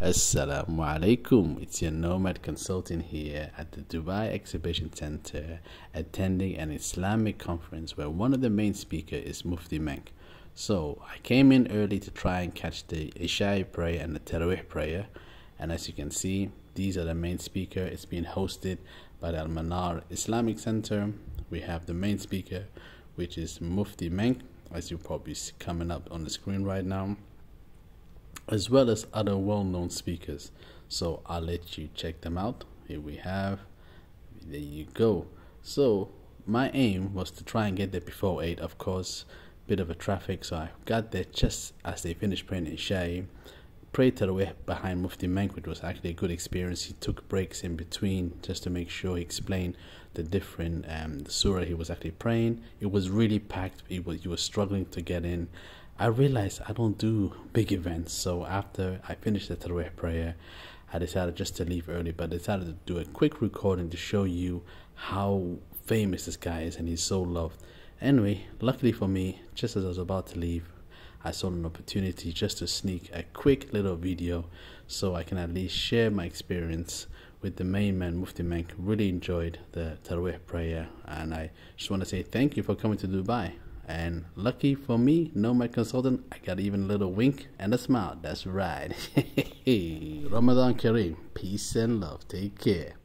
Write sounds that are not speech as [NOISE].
Assalamu alaikum. It's your Nomad Consultant here at the Dubai Exhibition Center attending an Islamic conference where one of the main speakers is Mufti Menk. So I came in early to try and catch the Isha prayer and the Tarawih prayer. And as you can see, these are the main speaker. It's being hosted by the Al Manar Islamic Center. We have the main speaker, which is Mufti Menk, as you probably see coming up on the screen right now as well as other well known speakers. So I'll let you check them out. Here we have, there you go. So my aim was to try and get there before 8, of course, bit of a traffic, so I got there just as they finished praying Isha. Prayed Tarawih behind Mufti Menk, which was actually a good experience. He took breaks in between just to make sure he explained the different um, the surah he was actually praying. It was really packed. He was, he was struggling to get in. I realized I don't do big events, so after I finished the Tarawih prayer, I decided just to leave early, but decided to do a quick recording to show you how famous this guy is and he's so loved. Anyway, luckily for me, just as I was about to leave, I saw an opportunity just to sneak a quick little video so I can at least share my experience with the main man Mufti Menk. Really enjoyed the Tarawih prayer and I just want to say thank you for coming to Dubai. And lucky for me, Nomad Consultant, I got even a little wink and a smile. That's right. [LAUGHS] Ramadan Kareem. Peace and love. Take care.